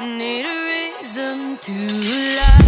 Need a reason to lie.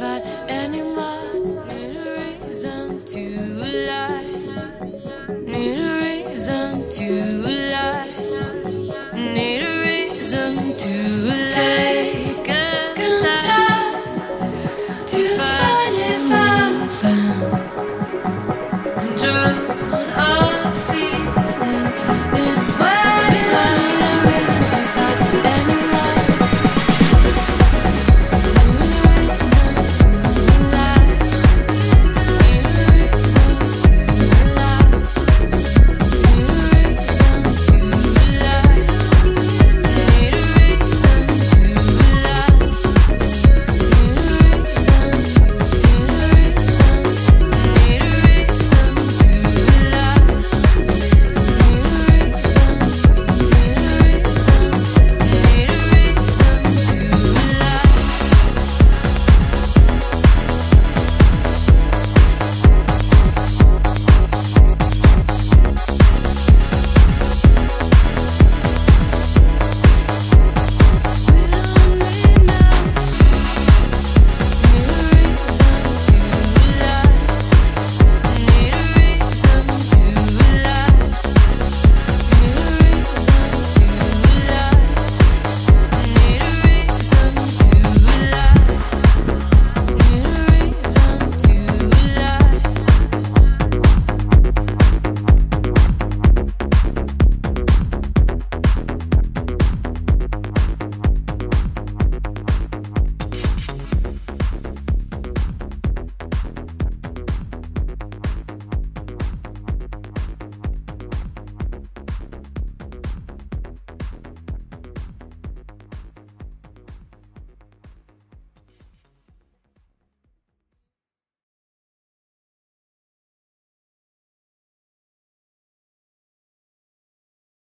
fight anymore. Need a reason to lie. Need a reason to lie. Need a reason to lie.